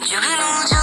You know.